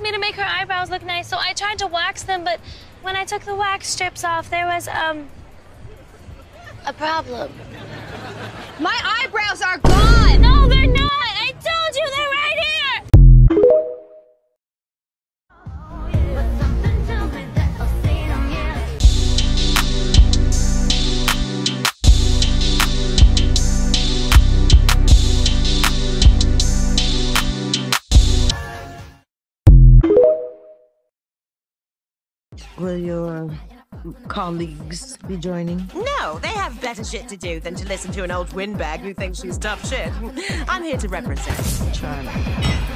me to make her eyebrows look nice, so I tried to wax them, but when I took the wax strips off, there was, um, a problem. My Will your colleagues be joining? No, they have better shit to do than to listen to an old windbag who thinks she's tough shit. I'm here to represent. Charlie.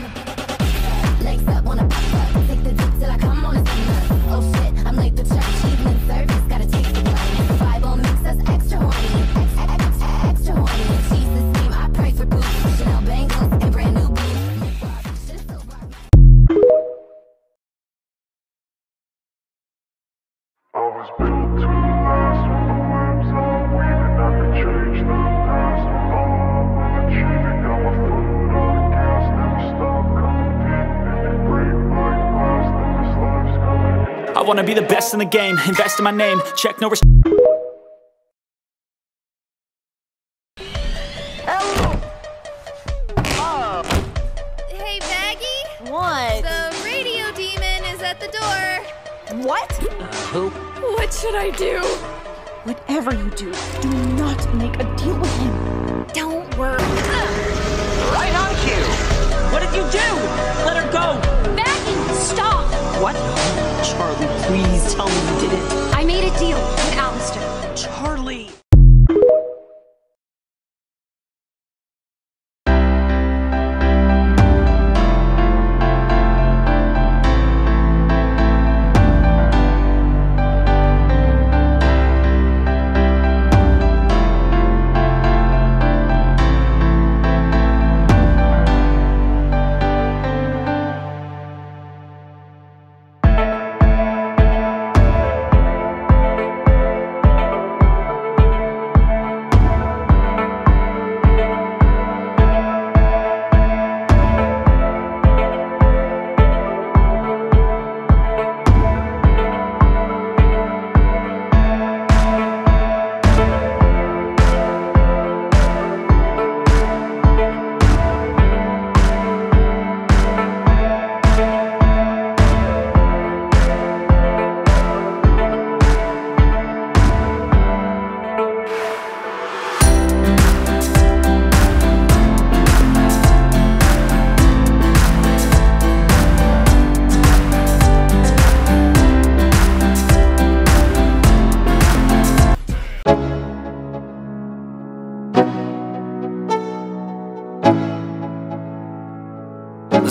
I wanna be the best in the game, invest in my name, check no res- Hey, Vaggie? What? The radio demon is at the door. What? What should I do? Whatever you do, do not make a deal with him. Don't worry. Right on cue. What did you do? Let her go. Vaggie, stop! What? Did it. I made a deal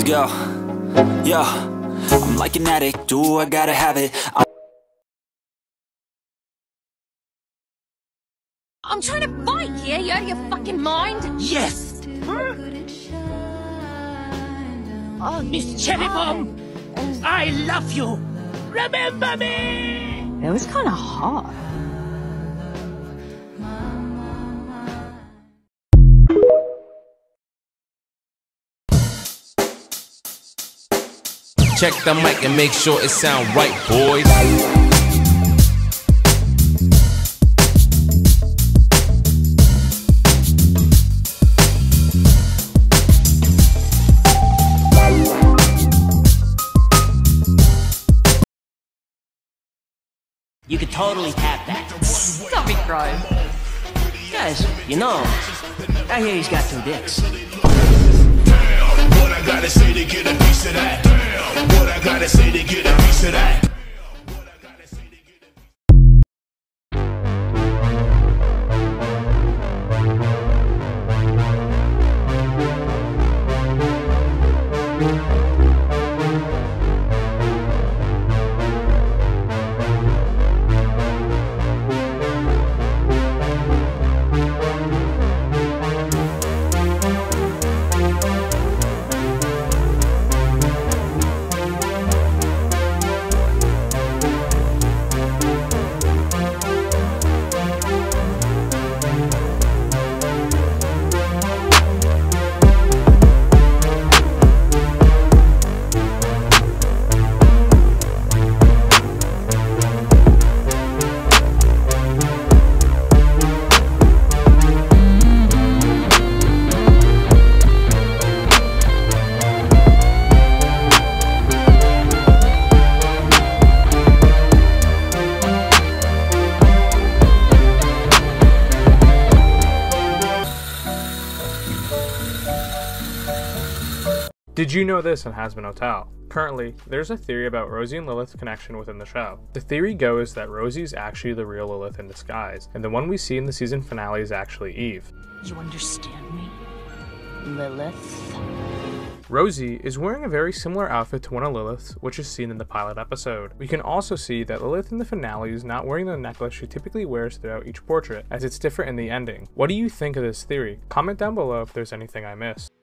Let's. Yo, I'm like an addict, do I gotta have it. I I'm trying to fight here. You out of your fucking mind? Yes. Oh, Miss Cherri Bomb, I love you. Remember me. It was kind of Check the mic and make sure it sound right, boys. You could totally tap that. Don't be crying. Guys, you know, I hear he's got two dicks. What I gotta say to get a piece of that? Damn. What I gotta say to get a piece of that? Did you know this in Hazbin Hotel? Currently, there's a theory about Rosie and Lilith's connection within the show. The theory goes that Rosie is actually the real Lilith in disguise, and the one we see in the season finale is actually Eve. You understand me? Lilith? Rosie is wearing a very similar outfit to one of Lilith's, which is seen in the pilot episode. We can also see that Lilith in the finale is not wearing the necklace she typically wears throughout each portrait, as it's different in the ending. What do you think of this theory? Comment down below if there's anything I missed.